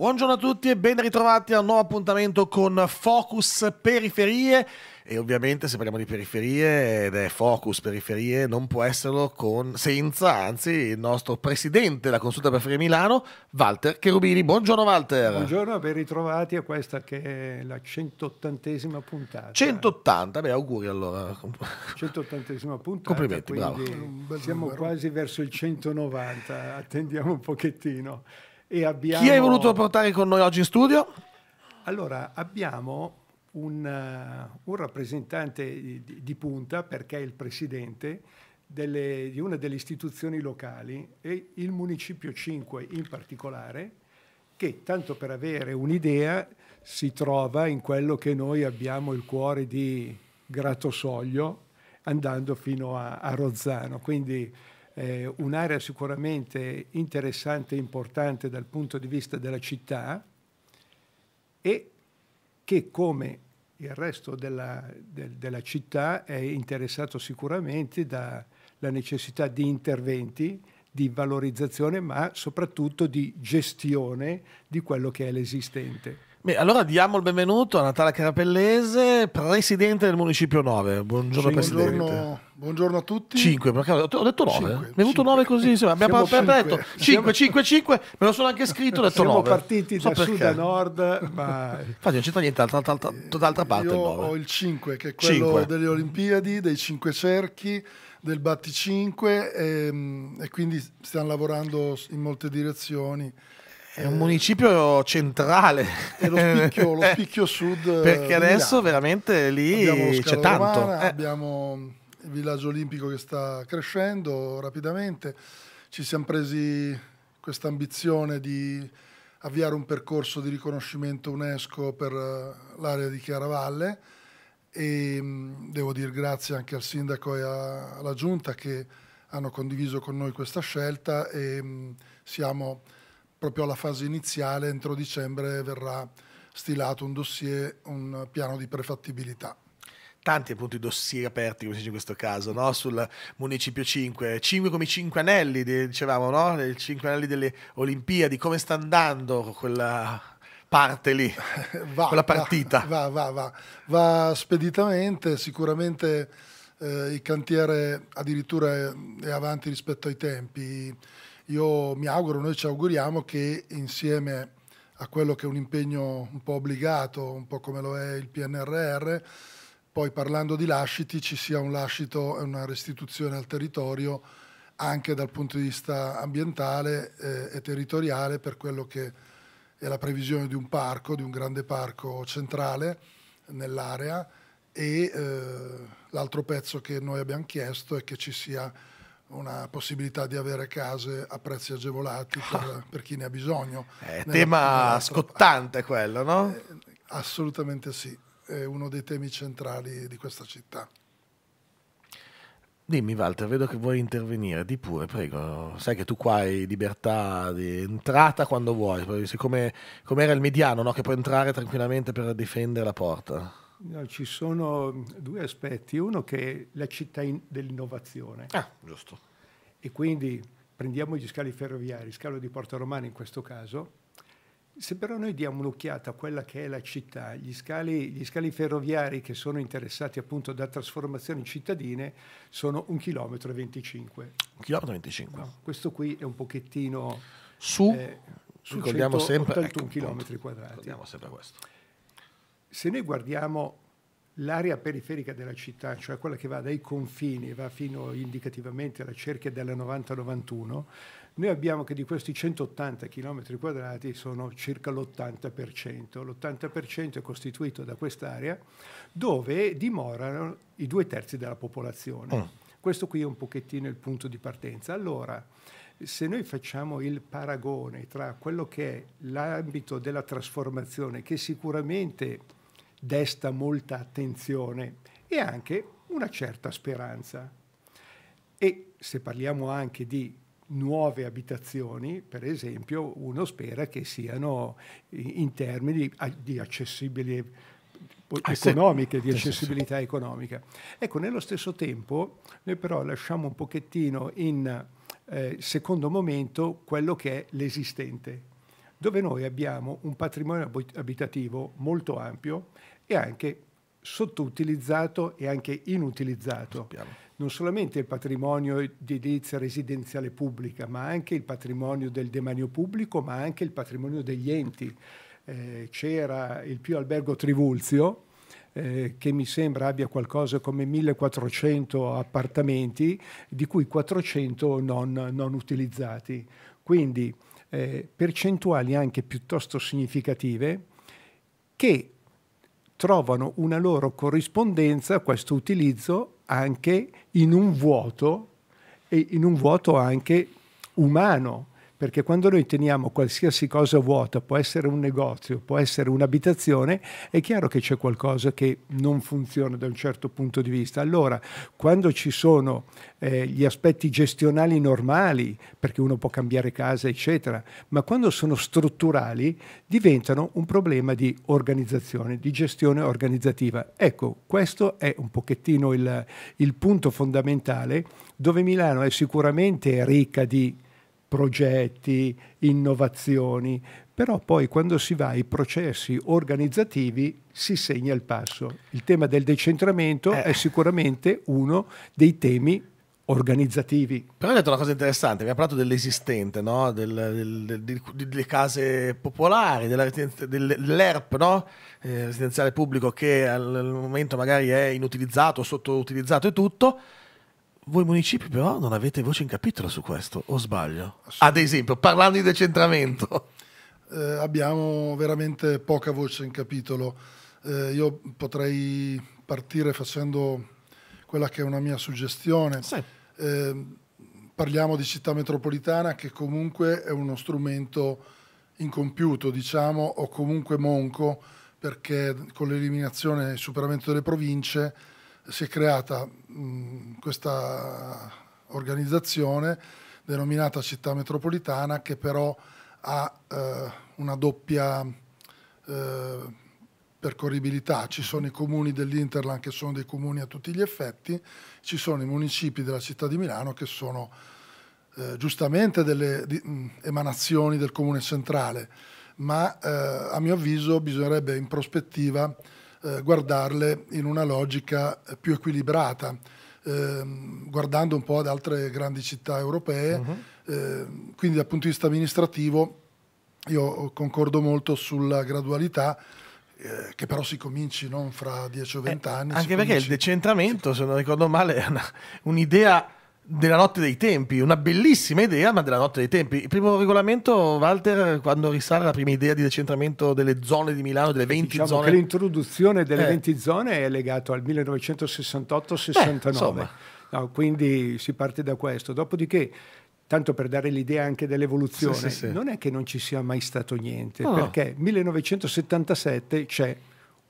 Buongiorno a tutti e ben ritrovati a un nuovo appuntamento con Focus Periferie e ovviamente se parliamo di periferie ed è Focus Periferie non può esserlo con, senza anzi il nostro presidente della Consulta Periferie Milano Walter Cherubini. Buongiorno Walter. Buongiorno, ben ritrovati a questa che è la 180esima puntata. 180, beh auguri allora. 180esima puntata. Complimenti, bravo. Siamo quasi verso il 190, attendiamo un pochettino. E abbiamo... Chi hai voluto portare con noi oggi in studio? Allora, abbiamo un, uh, un rappresentante di, di, punta, perché è il presidente delle, di una delle istituzioni locali, e il Municipio 5 in particolare, che tanto per avere un'idea si trova in quello che noi abbiamo il cuore di Gratosoglio, andando fino a, a Rozzano. Quindi eh, un'area sicuramente interessante e importante dal punto di vista della città e che come il resto della, de, della città è interessato sicuramente dalla necessità di interventi di valorizzazione ma soprattutto di gestione di quello che è l'esistente. Beh, allora diamo il benvenuto a Natale Carapellese, presidente del Municipio 9. Buongiorno, presidente. Buongiorno, buongiorno, a tutti. 5, perché ho detto 9. Mi è venuto 9 così, insomma, abbiamo detto 5, 5, 5, me lo sono anche scritto, ho detto Siamo 9. Siamo partiti so da perché. sud a nord, ma... Infatti non c'entra niente, tutt'altra parte Io il 9. ho il 5, che è quello 5. delle Olimpiadi, dei 5 cerchi, del Batti 5 e, e quindi stiamo lavorando in molte direzioni. È un municipio centrale. È lo spicchio, lo spicchio sud. Perché adesso veramente lì c'è tanto. Romana, eh. Abbiamo il villaggio olimpico che sta crescendo rapidamente. Ci siamo presi questa ambizione di avviare un percorso di riconoscimento UNESCO per l'area di Chiaravalle e devo dire grazie anche al sindaco e alla giunta che hanno condiviso con noi questa scelta e siamo proprio alla fase iniziale, entro dicembre verrà stilato un dossier, un piano di prefattibilità. Tanti appunto i dossier aperti, come si dice in questo caso, no? sul Municipio 5, 5 come i 5 anelli, dicevamo, no? I 5 anelli delle Olimpiadi, come sta andando quella parte lì, va, quella partita? Va, va, va, va, speditamente, sicuramente eh, il cantiere addirittura è, è avanti rispetto ai tempi io mi auguro, noi ci auguriamo che insieme a quello che è un impegno un po' obbligato, un po' come lo è il PNRR, poi parlando di lasciti ci sia un lascito e una restituzione al territorio anche dal punto di vista ambientale eh, e territoriale per quello che è la previsione di un parco, di un grande parco centrale nell'area e eh, l'altro pezzo che noi abbiamo chiesto è che ci sia una possibilità di avere case a prezzi agevolati per, ah. per chi ne ha bisogno. È nella, tema scottante quello, no? Eh, assolutamente sì, è uno dei temi centrali di questa città. Dimmi Walter, vedo che vuoi intervenire, di pure, prego. Sai che tu qua hai libertà di entrata quando vuoi, siccome come era il mediano, no? che puoi entrare tranquillamente per difendere la porta. No, ci sono due aspetti. Uno che è la città in, dell'innovazione. Ah, giusto. E quindi prendiamo gli scali ferroviari, scalo di Porta Romana in questo caso. Se però noi diamo un'occhiata a quella che è la città, gli scali, gli scali ferroviari che sono interessati appunto da trasformazioni cittadine sono un chilometro e 25. Un chilometro e 25. No, questo qui è un pochettino... Su, eh, su ricordiamo sempre... 81 ecco, km quadrati. Ricordiamo sempre questo se noi guardiamo l'area periferica della città, cioè quella che va dai confini e va fino indicativamente alla cerchia della 90-91, noi abbiamo che di questi 180 km quadrati sono circa l'80%. L'80% è costituito da quest'area dove dimorano i due terzi della popolazione. Mm. Questo qui è un pochettino il punto di partenza. Allora, se noi facciamo il paragone tra quello che è l'ambito della trasformazione, che sicuramente desta molta attenzione e anche una certa speranza. E se parliamo anche di nuove abitazioni, per esempio, uno spera che siano in termini di accessibili ah, economiche, di accessibilità economica. Ecco, nello stesso tempo noi però lasciamo un pochettino in eh, secondo momento quello che è l'esistente dove noi abbiamo un patrimonio abitativo molto ampio e anche sottoutilizzato e anche inutilizzato. Non solamente il patrimonio di edilizia residenziale pubblica, ma anche il patrimonio del demanio pubblico, ma anche il patrimonio degli enti. Eh, c'era il Pio Albergo Trivulzio, eh, che mi sembra abbia qualcosa come 1400 appartamenti, di cui 400 non, non utilizzati. Quindi eh, percentuali anche piuttosto significative che trovano una loro corrispondenza questo utilizzo anche in un vuoto e in un vuoto anche umano, perché quando noi teniamo qualsiasi cosa vuota, può essere un negozio, può essere un'abitazione, è chiaro che c'è qualcosa che non funziona da un certo punto di vista. Allora, quando ci sono eh, gli aspetti gestionali normali, perché uno può cambiare casa, eccetera, ma quando sono strutturali, diventano un problema di organizzazione, di gestione organizzativa. Ecco, questo è un pochettino il, il punto fondamentale dove Milano è sicuramente ricca di progetti, innovazioni, però poi quando si va ai processi organizzativi si segna il passo. Il tema del decentramento eh. è sicuramente uno dei temi organizzativi. Però hai detto una cosa interessante, mi ha parlato dell'esistente, no? del, del, del, delle case popolari, dell'ERP, no? eh, residenziale pubblico che al momento magari è inutilizzato, sottoutilizzato e tutto voi municipi però non avete voce in capitolo su questo, o sbaglio? Ad esempio, parlando di decentramento. Eh, abbiamo veramente poca voce in capitolo. Eh, io potrei partire facendo quella che è una mia suggestione. Sì. Eh, parliamo di città metropolitana che comunque è uno strumento incompiuto, diciamo, o comunque monco, perché con l'eliminazione e il superamento delle province si è creata mh, questa organizzazione denominata città metropolitana che però ha eh, una doppia eh, percorribilità. Ci sono i comuni dell'Interland che sono dei comuni a tutti gli effetti, ci sono i municipi della città di Milano che sono eh, giustamente delle di, mh, emanazioni del comune centrale, ma eh, a mio avviso bisognerebbe in prospettiva eh, guardarle in una logica più equilibrata, eh, guardando un po' ad altre grandi città europee. Uh-huh. Eh, quindi dal punto di vista amministrativo io concordo molto sulla gradualità. Eh, che però si cominci non fra 10 o 20 eh, anni. Anche perché cominci... il decentramento, se non ricordo male, è un'idea della notte dei tempi, una bellissima idea, ma della notte dei tempi. Il primo regolamento, Walter, quando risale la prima idea di decentramento delle zone di Milano, delle 20 diciamo zone. Che l'introduzione delle eh. 20 zone è legato al 1968-69. Eh, no, quindi si parte da questo. Dopodiché tanto per dare l'idea anche dell'evoluzione, sì, sì, sì. non è che non ci sia mai stato niente, no. perché 1977 c'è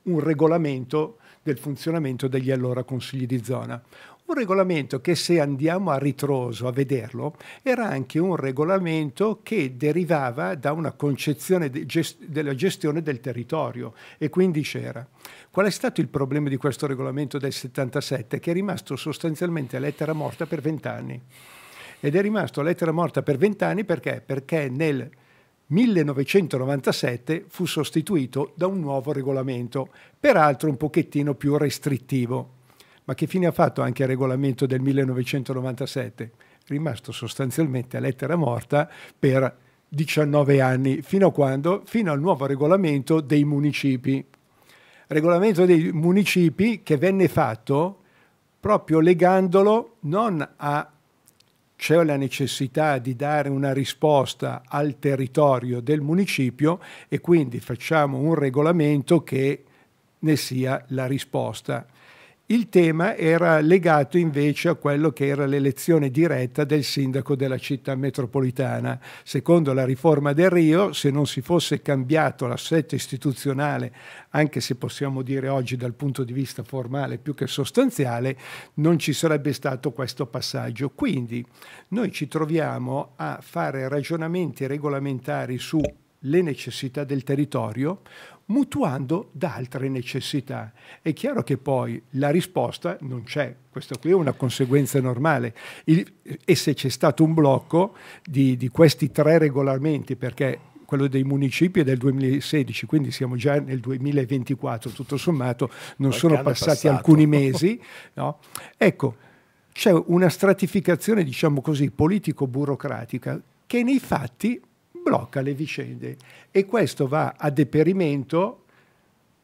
un regolamento del funzionamento degli allora consigli di zona. Un regolamento che se andiamo a ritroso a vederlo era anche un regolamento che derivava da una concezione de gest della gestione del territorio e quindi c'era. Qual è stato il problema di questo regolamento del 77? Che è rimasto sostanzialmente lettera morta per vent'anni. Ed è rimasto lettera morta per vent'anni perché? Perché nel 1997 fu sostituito da un nuovo regolamento, peraltro un pochettino più restrittivo. Ma che fine ha fatto anche il regolamento del 1997? Rimasto sostanzialmente a lettera morta per 19 anni, fino a quando? Fino al nuovo regolamento dei municipi. Regolamento dei municipi che venne fatto proprio legandolo non a c'è la necessità di dare una risposta al territorio del municipio e quindi facciamo un regolamento che ne sia la risposta. Il tema era legato invece a quello che era l'elezione diretta del sindaco della città metropolitana. Secondo la riforma del Rio, se non si fosse cambiato l'assetto istituzionale, anche se possiamo dire oggi dal punto di vista formale più che sostanziale, non ci sarebbe stato questo passaggio. Quindi noi ci troviamo a fare ragionamenti regolamentari sulle necessità del territorio, mutuando da altre necessità. È chiaro che poi la risposta non c'è, questa qui è una conseguenza normale. Il, e se c'è stato un blocco di, di questi tre regolamenti, perché quello dei municipi è del 2016, quindi siamo già nel 2024, tutto sommato non Qualche sono passati alcuni mesi. no? Ecco, c'è una stratificazione, diciamo così, politico-burocratica che nei fatti blocca le vicende e questo va a deperimento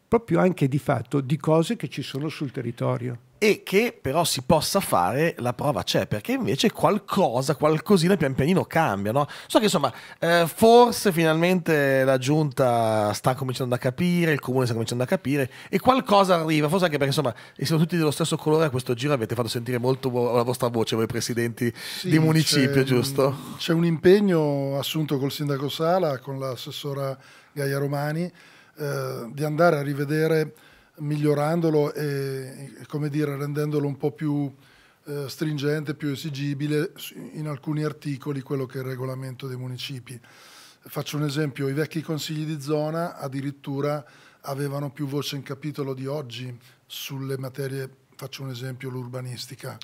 proprio anche di fatto di cose che ci sono sul territorio. E che però si possa fare la prova c'è perché invece qualcosa qualcosina pian pianino cambia no? so che insomma eh, forse finalmente la giunta sta cominciando a capire il comune sta cominciando a capire e qualcosa arriva forse anche perché insomma siamo tutti dello stesso colore a questo giro avete fatto sentire molto la vostra voce voi presidenti Sì, di municipio giusto? C'è un impegno assunto col sindaco Sala, con l'assessora Gaia Romani, eh, di andare a rivedere migliorandolo e, come dire, rendendolo un po' più eh, stringente, più esigibile in alcuni articoli quello che è il regolamento dei municipi. Faccio un esempio, i vecchi consigli di zona addirittura avevano più voce in capitolo di oggi sulle materie, faccio un esempio, l'urbanistica.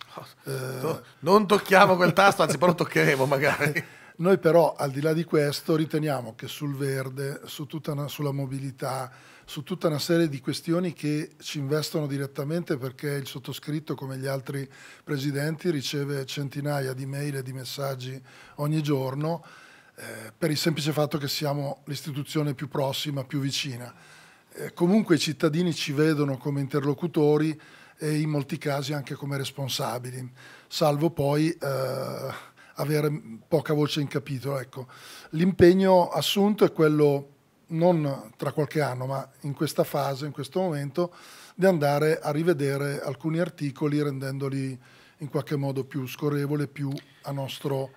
Eh, No, non tocchiamo quel tasto anzi poi lo toccheremo magari Noi però, al di là di questo, riteniamo che sul verde, su tutta una- sulla mobilità, su tutta una serie di questioni che ci investono direttamente perché il sottoscritto, come gli altri presidenti, riceve centinaia di mail e di messaggi ogni giorno eh, per il semplice fatto che siamo l'istituzione più prossima, più vicina. Eh, comunque i cittadini ci vedono come interlocutori e in molti casi anche come responsabili, salvo poi eh, avere poca voce in capitolo. Ecco. L'impegno assunto è quello non tra qualche anno, ma in questa fase, in questo momento, di andare a rivedere alcuni articoli rendendoli in qualche modo più scorrevoli, più a nostro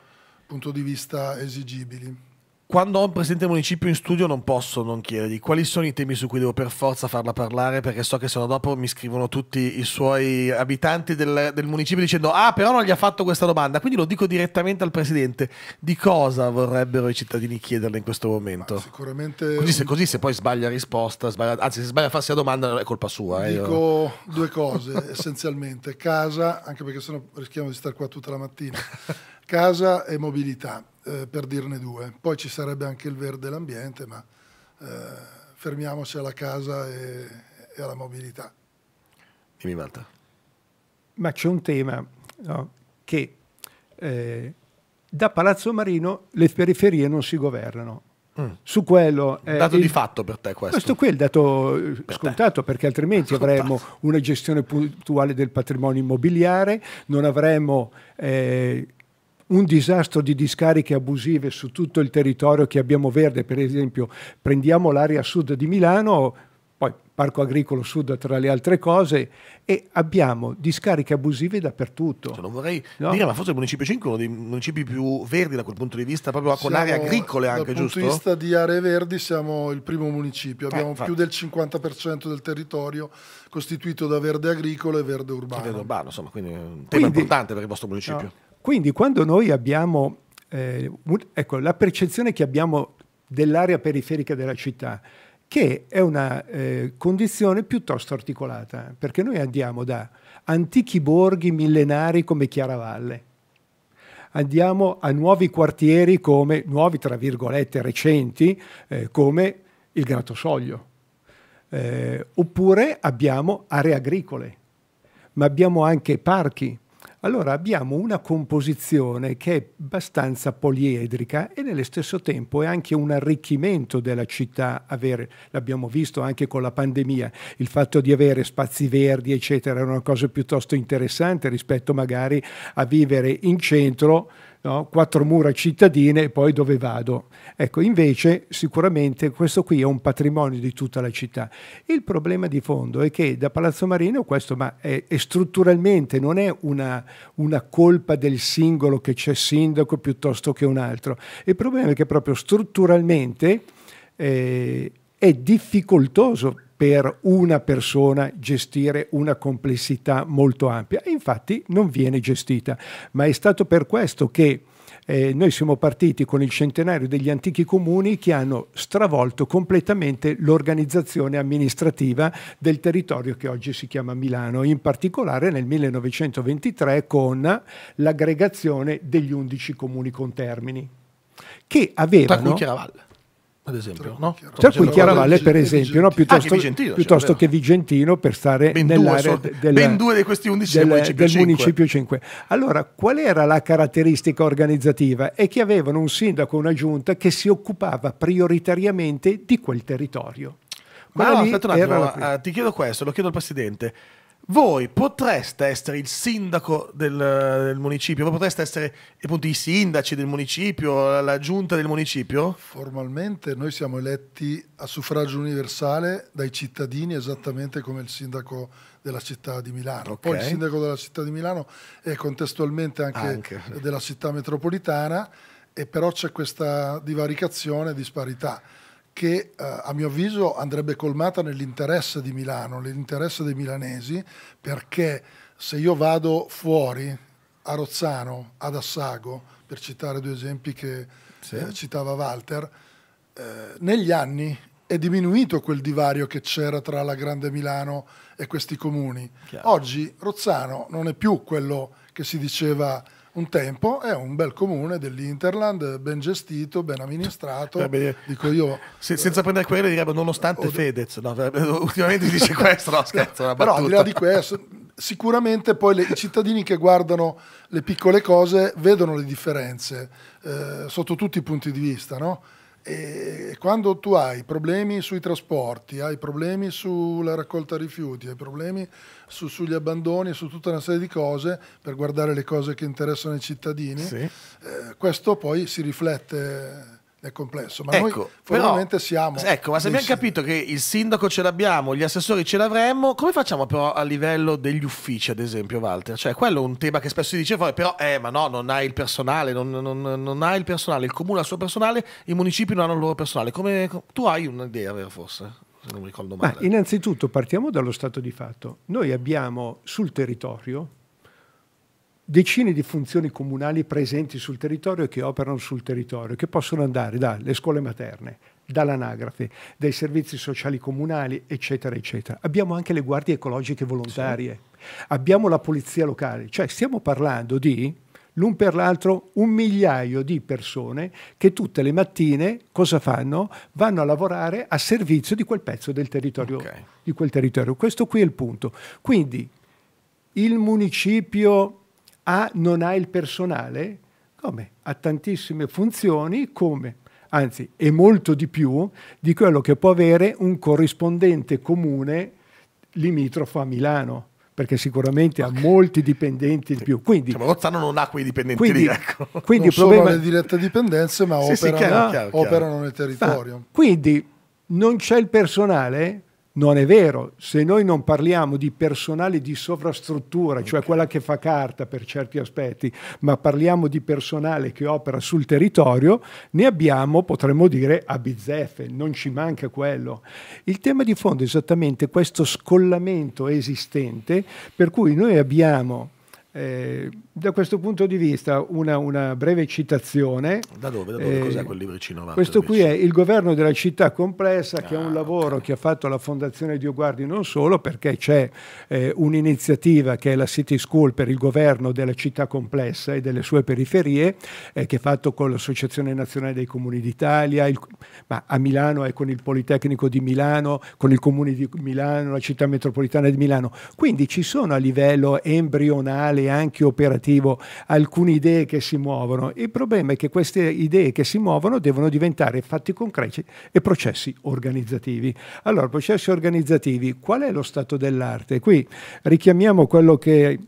punto di vista esigibili. Quando ho un presidente del municipio in studio non posso non chiedergli quali sono i temi su cui devo per forza farla parlare perché so che se no dopo mi scrivono tutti i suoi abitanti del, del municipio dicendo ah però non gli ha fatto questa domanda. Quindi lo dico direttamente al presidente di cosa vorrebbero i cittadini chiederle in questo momento? Sicuramente così se, così se poi sbaglia risposta sbaglia- anzi se sbaglia a farsi la domanda è colpa sua eh, io- Dico due cose essenzialmente, casa, anche perché sennò rischiamo di stare qua tutta la mattina, casa e mobilità, eh, per dirne due. Poi ci sarebbe anche il verde e l'ambiente, ma eh, fermiamoci alla casa e, e alla mobilità. dimmi Walter Ma c'è un tema no, che eh, da Palazzo Marino le periferie non si governano. Mm. Su quello è dato il- di fatto per te questo, Questo qui è il dato eh, te. scontato perché altrimenti Scontato. avremmo una gestione puntuale del patrimonio immobiliare, non avremmo eh, un disastro di discariche abusive su tutto il territorio che abbiamo verde, per esempio prendiamo l'area sud di Milano, poi Parco Agricolo Sud tra le altre cose, e abbiamo discariche abusive dappertutto. Cioè, non vorrei No. dire, ma forse il municipio 5 è uno dei municipi più verdi da quel punto di vista, proprio con aree Siamo, agricole anche, dal giusto? punto di vista di aree verdi siamo il primo municipio, abbiamo infatti. più del 50% del territorio costituito da verde agricolo e verde urbano. Verde urbano, insomma, quindi è un tema Quindi- importante per il vostro municipio. No? Quindi quando noi abbiamo, eh, un- ecco, la percezione che abbiamo dell'area periferica della città, che è una eh, condizione piuttosto articolata, perché noi andiamo da antichi borghi millenari come Chiaravalle, andiamo a nuovi quartieri come, nuovi tra virgolette recenti, eh, come il Gratosoglio, Eh, oppure abbiamo aree agricole, ma abbiamo anche parchi. Allora abbiamo una composizione che è abbastanza poliedrica e nello stesso tempo è anche un arricchimento della città. Avere, l'abbiamo visto anche con la pandemia, il fatto di avere spazi verdi eccetera è una cosa piuttosto interessante rispetto magari a vivere in centro no? quattro mura cittadine e poi dove vado. Ecco, invece sicuramente questo qui è un patrimonio di tutta la città. Il problema di fondo è che da Palazzo Marino questo ma è, è strutturalmente, non è una, una colpa del singolo che c'è sindaco piuttosto che un altro. Il problema è che proprio strutturalmente eh, è difficoltoso per una persona gestire una complessità molto ampia e infatti non viene gestita. Ma è stato per questo che eh, noi siamo partiti con il centenario degli antichi comuni che hanno stravolto completamente l'organizzazione amministrativa del territorio che oggi si chiama Milano, in particolare nel 1923 con l'aggregazione degli undici comuni contermini, che Tra cui avevano... Chiaravalle. Ad esempio, no? Tra cui Chiaravalle, per esempio, no? piuttosto, ah, Vigentino, piuttosto cioè, che Vigentino per stare ben nell'area due, del, ben due di questi 11 del, municipio, del 5. municipio 5. Allora, qual era la caratteristica organizzativa? È che avevano un sindaco, una giunta che si occupava prioritariamente di quel territorio. Ma no, aspetta un attimo, uh, ti chiedo questo, lo chiedo al Presidente. Voi potreste essere il sindaco del, del, municipio, voi potreste essere appunto i sindaci del municipio, la giunta del municipio? Formalmente noi siamo eletti a suffragio universale dai cittadini esattamente come il sindaco della città di Milano. Okay. Poi il sindaco della città di Milano è contestualmente anche, anche. della città metropolitana e però c'è questa divaricazione, disparità che eh, a mio avviso andrebbe colmata nell'interesse di Milano, nell'interesse dei milanesi, perché se io vado fuori a Rozzano, ad Assago, per citare due esempi che sì. eh, citava Walter, eh, negli anni è diminuito quel divario che c'era tra la grande Milano e questi comuni. Chiaro. Oggi Rozzano non è più quello che si diceva un tempo è un bel comune dell'Interland, ben gestito, ben amministrato. Eh beh, dico io, se, senza prendere quello direbbe nonostante Fedez, no, ultimamente dice questo, no scherzo. Però al di là di questo, sicuramente poi le, i cittadini che guardano le piccole cose vedono le differenze eh, sotto tutti i punti di vista, no? E quando tu hai problemi sui trasporti, hai problemi sulla raccolta rifiuti, hai problemi su, sugli abbandoni, su tutta una serie di cose per guardare le cose che interessano i cittadini, sì. eh, questo poi si riflette nel complesso. Ma ecco, noi formalmente siamo. Ecco, ma se abbiamo capito che il sindaco ce l'abbiamo, gli assessori ce l'avremmo, come facciamo però a livello degli uffici, ad esempio, Walter? Cioè, quello è un tema che spesso si dice fuori, però, eh, ma no, non hai il personale, non, non, non hai il personale, il comune ha il suo personale, i municipi non hanno il loro personale. Come, tu hai un'idea, vero, forse? Se non mi ricordo male. Ma innanzitutto partiamo dallo stato di fatto. Noi abbiamo sul territorio decine di funzioni comunali presenti sul territorio e che operano sul territorio, che possono andare dalle scuole materne, dall'anagrafe, dai servizi sociali comunali, eccetera, eccetera. Abbiamo anche le guardie ecologiche volontarie, sì. abbiamo la polizia locale, cioè stiamo parlando di l'un per l'altro un migliaio di persone che tutte le mattine cosa fanno? Vanno a lavorare a servizio di quel pezzo del territorio, okay. di quel territorio. Questo qui è il punto. Quindi il municipio ha, non ha il personale? Come? Ha tantissime funzioni, come? Anzi, è molto di più di quello che può avere un corrispondente comune limitrofo a Milano perché sicuramente okay. ha molti dipendenti in più. Quindi, diciamo, Rozzano non ha quei dipendenti quindi, lì, ecco. quindi non problema... sono le dirette dipendenze, ma sì, operano, sì, chiaro, chiaro, operano chiaro. nel territorio. Ah, quindi non c'è il personale? Non è vero, se noi non parliamo di personale di sovrastruttura, cioè quella che fa carta per certi aspetti, ma parliamo di personale che opera sul territorio, ne abbiamo, potremmo dire, a bizzeffe, non ci manca quello. Il tema di fondo è esattamente questo scollamento esistente, per cui noi abbiamo eh, da questo punto di vista una, una breve citazione. Da dove? Da dove? Eh, Cos'è quel libricino? Questo qui è il governo della città complessa, che ah, è un ah, lavoro okay. che ha fatto la Fondazione Dio Guardi non solo, perché c'è eh, un'iniziativa che è la City School per il governo della città complessa e delle sue periferie, eh, che è fatto con l'Associazione Nazionale dei Comuni d'Italia, il, ma a Milano è con il Politecnico di Milano, con il Comune di Milano, la città metropolitana di Milano. Quindi ci sono a livello embrionale anche operativo alcune idee che si muovono. Il problema è che queste idee che si muovono devono diventare fatti concreti e processi organizzativi. Allora, processi organizzativi, qual è lo stato dell'arte? Qui richiamiamo quello che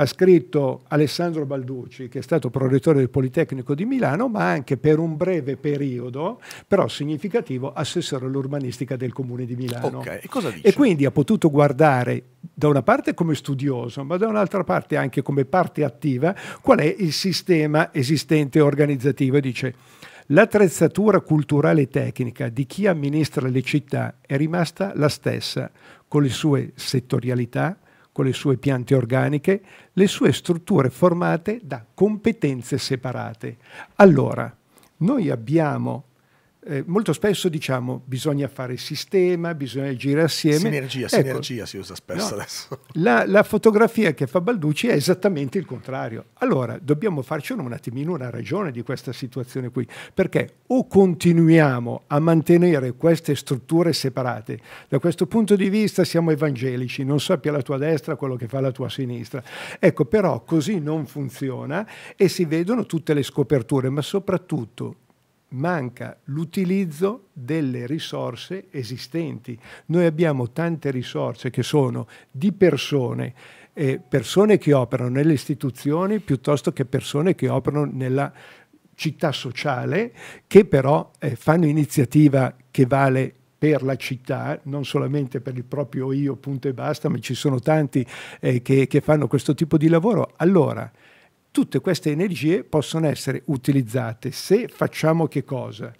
ha scritto Alessandro Balducci, che è stato prorettore del Politecnico di Milano, ma anche per un breve periodo, però significativo, assessore all'urbanistica del Comune di Milano. Okay. E, e quindi ha potuto guardare da una parte come studioso, ma da un'altra parte anche come parte attiva, qual è il sistema esistente organizzativo. E dice, l'attrezzatura culturale e tecnica di chi amministra le città è rimasta la stessa, con le sue settorialità, con le sue piante organiche, le sue strutture formate da competenze separate. Allora, noi abbiamo eh, molto spesso diciamo bisogna fare sistema, bisogna agire assieme. Sinergia, ecco, sinergia si usa spesso no, adesso. La, la, fotografia che fa Balducci è esattamente il contrario. Allora, dobbiamo farcene un attimino una ragione di questa situazione qui, perché o continuiamo a mantenere queste strutture separate, da questo punto di vista siamo evangelici, non sappia la tua destra quello che fa la tua sinistra. Ecco, però così non funziona e si vedono tutte le scoperture, ma soprattutto manca l'utilizzo delle risorse esistenti. Noi abbiamo tante risorse che sono di persone, eh, persone che operano nelle istituzioni piuttosto che persone che operano nella città sociale, che però eh, fanno iniziativa che vale per la città, non solamente per il proprio io, punto e basta, ma ci sono tanti eh, che, che fanno questo tipo di lavoro. Allora, tutte queste energie possono essere utilizzate se facciamo che cosa?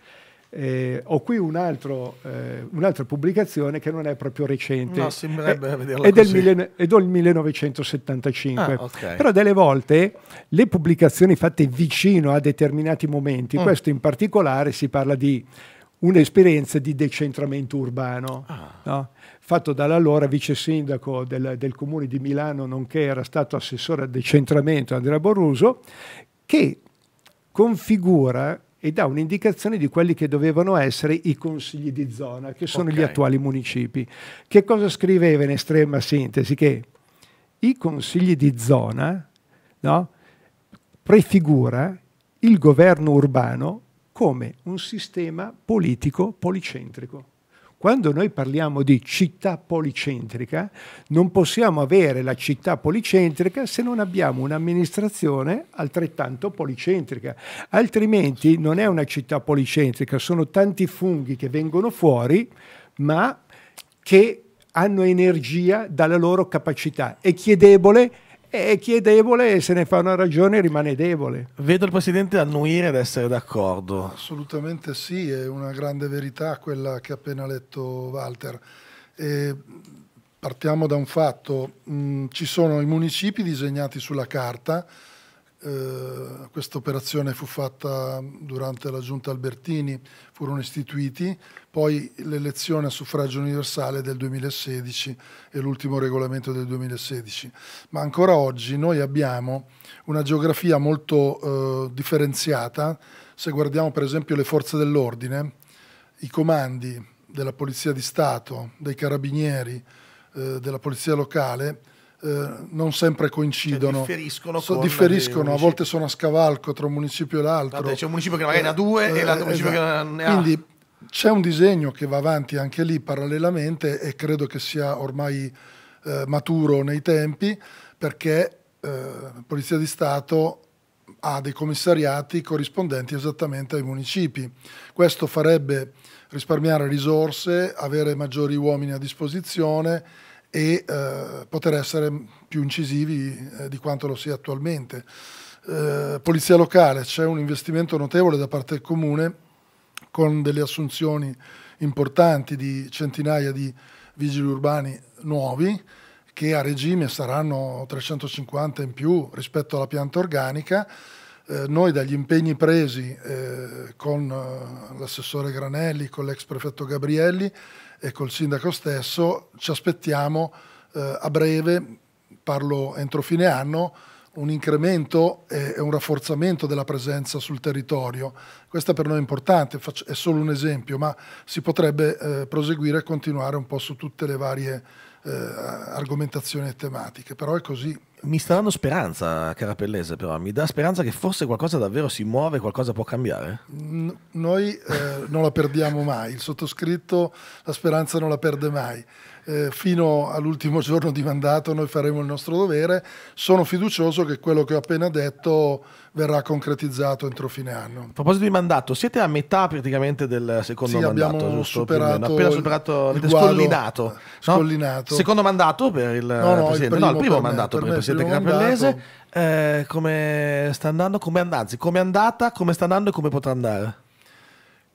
Eh, ho qui un altro, eh, un'altra pubblicazione che non è proprio recente, no, sembrerebbe è, vederla è, del mille, è del 1975, ah, okay. però delle volte le pubblicazioni fatte vicino a determinati momenti, mm. questo in particolare si parla di un'esperienza di decentramento urbano, ah. no? fatto dall'allora vice sindaco del, del, comune di Milano, nonché era stato assessore al decentramento Andrea Borruso, che configura e dà un'indicazione di quelli che dovevano essere i consigli di zona, che sono okay. gli attuali municipi. Che cosa scriveva in estrema sintesi? Che i consigli di zona no, prefigura il governo urbano come un sistema politico policentrico. Quando noi parliamo di città policentrica, non possiamo avere la città policentrica se non abbiamo un'amministrazione altrettanto policentrica. Altrimenti non è una città policentrica, sono tanti funghi che vengono fuori, ma che hanno energia dalla loro capacità e chi è debole e chi è debole se ne fa una ragione rimane debole. Vedo il Presidente annuire ed essere d'accordo. Assolutamente sì, è una grande verità quella che ha appena letto Walter. E partiamo da un fatto, mm, ci sono i municipi disegnati sulla carta, eh, questa operazione fu fatta durante la giunta Albertini, furono istituiti, poi l'elezione a suffragio universale del 2016 e l'ultimo regolamento del 2016. Ma ancora oggi noi abbiamo una geografia molto eh, differenziata, se guardiamo per esempio le forze dell'ordine, i comandi della Polizia di Stato, dei Carabinieri, eh, della Polizia Locale, eh, non sempre coincidono. Cioè, differiscono, so, differiscono a volte sono a scavalco tra un municipio e l'altro. Vabbè, c'è un municipio che magari ne ha due eh, e l'altro municipio esatto. che ne ha. Quindi c'è un disegno che va avanti anche lì parallelamente e credo che sia ormai eh, maturo nei tempi perché eh, Polizia di Stato ha dei commissariati corrispondenti esattamente ai municipi. Questo farebbe risparmiare risorse, avere maggiori uomini a disposizione e eh, poter essere più incisivi eh, di quanto lo sia attualmente. Eh, polizia locale, c'è un investimento notevole da parte del comune con delle assunzioni importanti di centinaia di vigili urbani nuovi che a regime saranno 350 in più rispetto alla pianta organica. Eh, noi dagli impegni presi eh, con eh, l'assessore Granelli, con l'ex prefetto Gabrielli, e col sindaco stesso ci aspettiamo eh, a breve, parlo entro fine anno, un incremento e un rafforzamento della presenza sul territorio. Questo per noi è importante, è solo un esempio, ma si potrebbe eh, proseguire e continuare un po' su tutte le varie eh, argomentazioni e tematiche, però è così. Mi sta dando speranza Carapellese, però mi dà speranza che forse qualcosa davvero si muove, qualcosa può cambiare? N- noi eh, non la perdiamo mai, il sottoscritto la speranza non la perde mai eh, fino all'ultimo giorno di mandato noi faremo il nostro dovere. Sono fiducioso che quello che ho appena detto verrà concretizzato entro fine anno. A proposito di mandato, siete a metà praticamente del secondo sì, mandato, abbiamo giusto? Superato appena superato, avete scollinato. scollinato. No? Secondo mandato per il no, no, Presidente, il no, il primo per mandato me, per, il Presidente Capellese. Eh, come sta andando? Come anzi, come è andata, come sta andando e come potrà andare?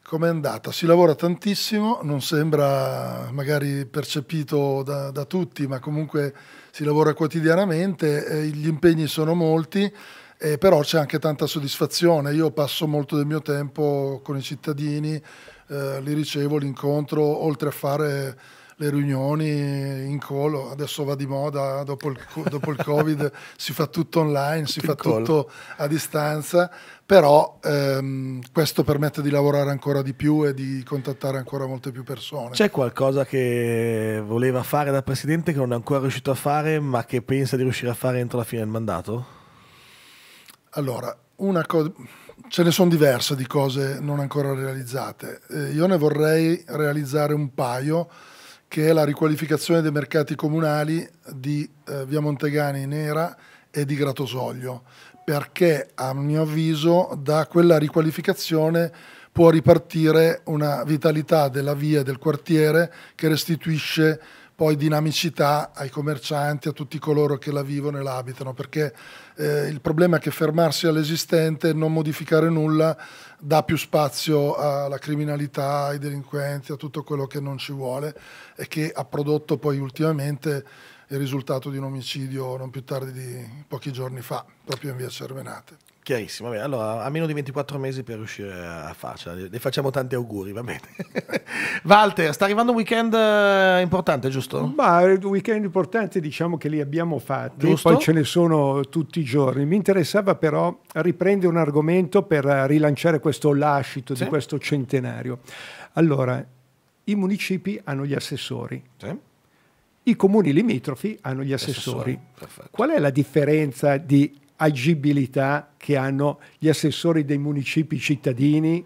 Com'è andata? Si lavora tantissimo, non sembra magari percepito da, da tutti, ma comunque si lavora quotidianamente, eh, gli impegni sono molti eh, però c'è anche tanta soddisfazione. Io passo molto del mio tempo con i cittadini, eh, li ricevo, li incontro, oltre a fare le riunioni in call, adesso va di moda, dopo il, dopo il Covid si fa tutto online, si fa tutto a distanza, però ehm, questo permette di lavorare ancora di più e di contattare ancora molte più persone. C'è qualcosa che voleva fare da Presidente che non è ancora riuscito a fare, ma che pensa di riuscire a fare entro la fine del mandato? Allora, cosa ce ne sono diverse di cose non ancora realizzate. Eh, io ne vorrei realizzare un paio che è la riqualificazione dei mercati comunali di eh, Via Montegani Nera e di Gratosoglio, perché a mio avviso da quella riqualificazione può ripartire una vitalità della via e del quartiere che restituisce poi dinamicità ai commercianti, a tutti coloro che la vivono e la abitano, perché eh, il problema è che fermarsi all'esistente e non modificare nulla dà più spazio alla criminalità, ai delinquenti, a tutto quello che non ci vuole e che ha prodotto poi ultimamente il risultato di un omicidio non più tardi di pochi giorni fa, proprio in via Cervenate. Chiarissimo, bene. allora a meno di 24 mesi per riuscire a farcela, le facciamo tanti auguri, va bene. Walter, sta arrivando un weekend eh, importante, giusto? Ma un weekend importante diciamo che li abbiamo fatti, giusto? poi ce ne sono tutti i giorni. Mi interessava però riprendere un argomento per rilanciare questo lascito sì. di questo centenario. Allora, i municipi hanno gli assessori. Sì. I comuni limitrofi hanno gli assessori. assessori. Qual è la differenza di agibilità che hanno gli assessori dei municipi cittadini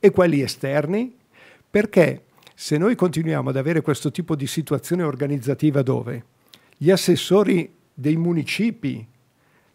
e quelli esterni? Perché se noi continuiamo ad avere questo tipo di situazione organizzativa dove gli assessori dei municipi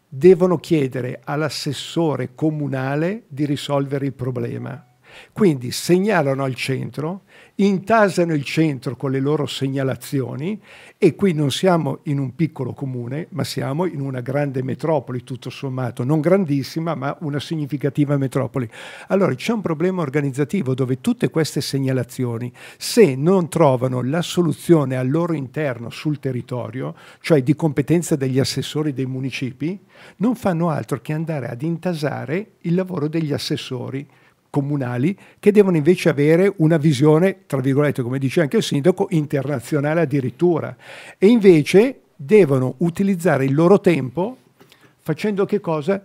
devono chiedere all'assessore comunale di risolvere il problema, quindi segnalano al centro intasano il centro con le loro segnalazioni e qui non siamo in un piccolo comune, ma siamo in una grande metropoli, tutto sommato, non grandissima, ma una significativa metropoli. Allora c'è un problema organizzativo dove tutte queste segnalazioni, se non trovano la soluzione al loro interno sul territorio, cioè di competenza degli assessori dei municipi, non fanno altro che andare ad intasare il lavoro degli assessori comunali che devono invece avere una visione, tra virgolette, come dice anche il sindaco, internazionale addirittura. E invece devono utilizzare il loro tempo facendo che cosa?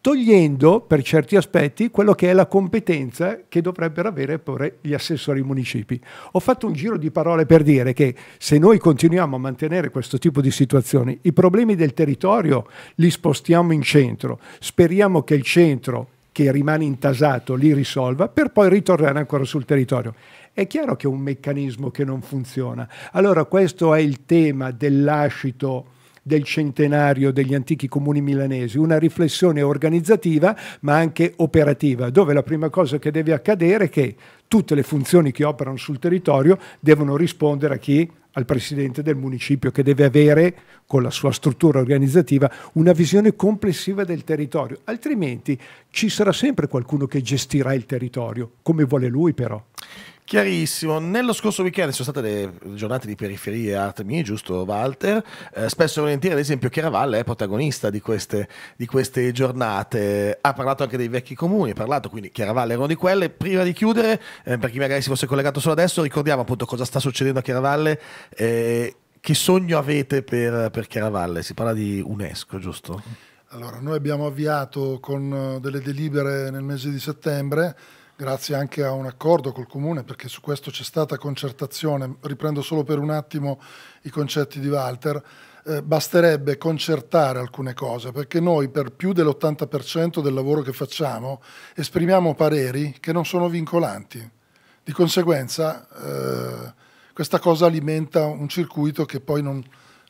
Togliendo per certi aspetti quello che è la competenza che dovrebbero avere pure gli assessori municipi. Ho fatto un giro di parole per dire che se noi continuiamo a mantenere questo tipo di situazioni, i problemi del territorio li spostiamo in centro. Speriamo che il centro che rimane intasato li risolva per poi ritornare ancora sul territorio. È chiaro che è un meccanismo che non funziona. Allora questo è il tema dell'ascito del centenario degli antichi comuni milanesi, una riflessione organizzativa ma anche operativa, dove la prima cosa che deve accadere è che tutte le funzioni che operano sul territorio devono rispondere a chi? Al presidente del municipio che deve avere con la sua struttura organizzativa una visione complessiva del territorio, altrimenti ci sarà sempre qualcuno che gestirà il territorio, come vuole lui però. Chiarissimo, nello scorso weekend sono state le giornate di periferie Artemi, giusto Walter? Eh, spesso e volentieri, ad esempio, Chiaravalle è protagonista di queste, di queste, giornate, ha parlato anche dei vecchi comuni, ha parlato, quindi Chiaravalle era una di quelle. Prima di chiudere, eh, per chi magari si fosse collegato solo adesso, ricordiamo appunto cosa sta succedendo a Chiaravalle. Eh, che sogno avete per, per Chiaravalle? Si parla di UNESCO, giusto? Allora, noi abbiamo avviato con delle delibere nel mese di settembre grazie anche a un accordo col Comune, perché su questo c'è stata concertazione, riprendo solo per un attimo i concetti di Walter, eh, basterebbe concertare alcune cose, perché noi per più dell'80% del lavoro che facciamo esprimiamo pareri che non sono vincolanti. Di conseguenza eh, questa cosa alimenta un circuito che poi non,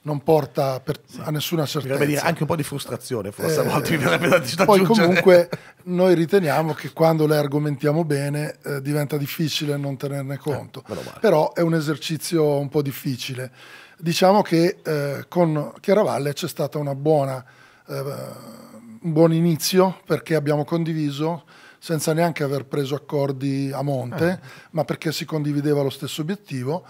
non porta per, sì. a nessuna certezza. Dire anche un po' di frustrazione, forse eh, a volte mi verrebbe da, da Poi comunque noi riteniamo che quando le argomentiamo bene eh, diventa difficile non tenerne conto. Eh, Però è un esercizio un po' difficile. Diciamo che eh, con Chiaravalle c'è stato una buona, eh, un buon inizio perché abbiamo condiviso senza neanche aver preso accordi a monte, eh. ma perché si condivideva lo stesso obiettivo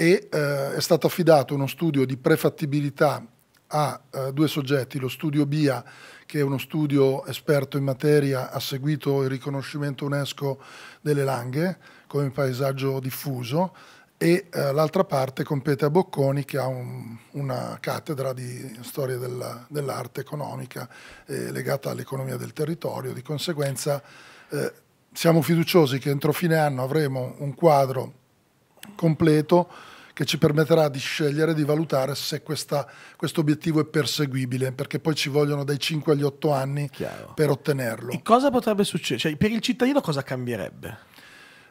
e eh, è stato affidato uno studio di prefattibilità ha eh, due soggetti, lo studio BIA che è uno studio esperto in materia, ha seguito il riconoscimento UNESCO delle Langhe come paesaggio diffuso e eh, l'altra parte compete a Bocconi che ha un, una cattedra di storia della, dell'arte economica eh, legata all'economia del territorio, di conseguenza eh, siamo fiduciosi che entro fine anno avremo un quadro completo che ci permetterà di scegliere, di valutare se questo obiettivo è perseguibile, perché poi ci vogliono dai 5 agli 8 anni Chiaro. per ottenerlo. E cosa potrebbe succedere? Cioè, per il cittadino cosa cambierebbe?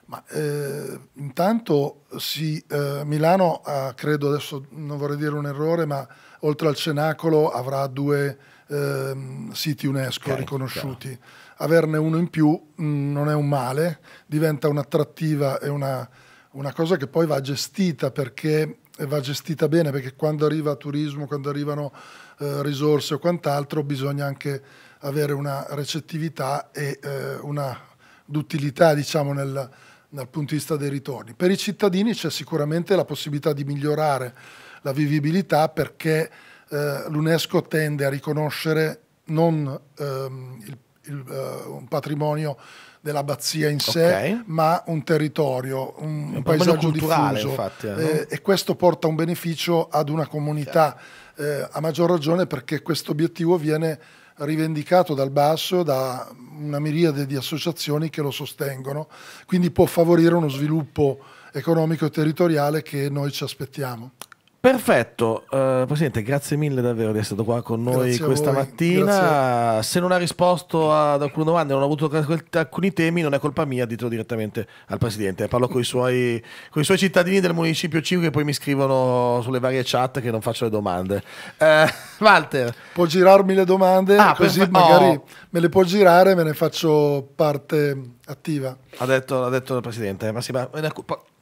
Ma, eh, intanto sì, eh, Milano ha, credo adesso non vorrei dire un errore, ma oltre al cenacolo avrà due eh, siti UNESCO okay, riconosciuti. Chiaro. Averne uno in più mh, mm, non è un male, diventa un'attrattiva e una una cosa che poi va gestita perché va gestita bene perché quando arriva turismo, quando arrivano eh, risorse o quant'altro bisogna anche avere una recettività e eh, una d'utilità diciamo nel, dal punto di vista dei ritorni. Per i cittadini c'è sicuramente la possibilità di migliorare la vivibilità perché eh, l'UNESCO tende a riconoscere non ehm, il, il, uh, un patrimonio dell'abbazia in sé, okay. ma un territorio, un, un paesaggio diffuso. Infatti, eh, eh, e questo porta un beneficio ad una comunità, eh, a maggior ragione perché questo obiettivo viene rivendicato dal basso da una miriade di associazioni che lo sostengono, quindi può favorire uno sviluppo economico e territoriale che noi ci aspettiamo. Perfetto, uh, Presidente, grazie mille davvero di essere stato qua con noi grazie questa mattina. Grazie. Se non ha risposto ad alcune domande, non ha avuto alcuni temi, non è colpa mia, ditelo direttamente al Presidente. Parlo con i suoi, con i suoi cittadini del Municipio 5 che poi mi scrivono sulle varie chat che non faccio le domande. Uh, Walter. Può girarmi le domande, ah, così perfe- magari oh. me le può girare e me ne faccio parte attiva. Ha detto, ha detto il Presidente, ma sì, ma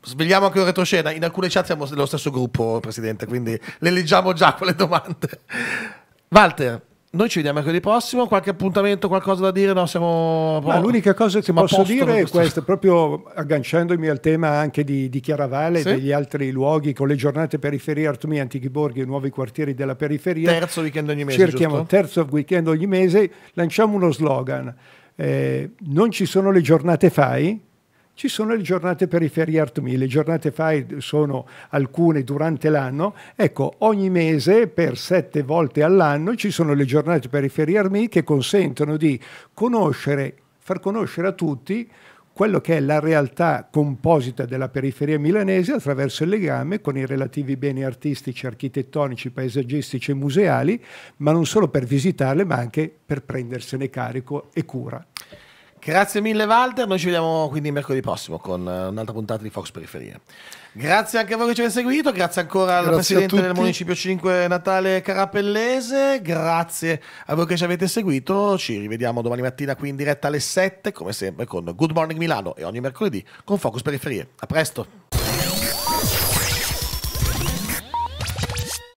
Svegliamo anche un retroscena. In alcune chat siamo dello stesso gruppo, Presidente, quindi le leggiamo già quelle domande. Walter, noi ci vediamo mercoledì prossimo. Qualche appuntamento, qualcosa da dire? No, siamo. Ma l'unica cosa che posso dire è questa, proprio agganciandomi al tema anche di, di Chiaravalle sì? e degli altri luoghi con le giornate periferie Artumi, Antichi Borghi e nuovi quartieri della periferia. Terzo weekend ogni mese. Cerchiamo giusto? terzo weekend ogni mese. Lanciamo uno slogan. Eh, non ci sono le giornate FAI, ci sono le giornate periferie Art Me, le giornate FAI sono alcune durante l'anno, ecco ogni mese per sette volte all'anno ci sono le giornate periferie Art che consentono di conoscere, far conoscere a tutti quello che è la realtà composita della periferia milanese attraverso il legame con i relativi beni artistici, architettonici, paesaggistici e museali, ma non solo per visitarle, ma anche per prendersene carico e cura. Grazie mille Walter, noi ci vediamo quindi mercoledì prossimo con eh, un'altra puntata di Fox Periferie. Grazie anche a voi che ci avete seguito, grazie ancora al grazie Presidente del Municipio 5 Natale Carapellese, grazie a voi che ci avete seguito, ci rivediamo domani mattina qui in diretta alle 7 come sempre con Good Morning Milano e ogni mercoledì con Focus Periferie. A presto!